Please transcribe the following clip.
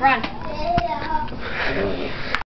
Run.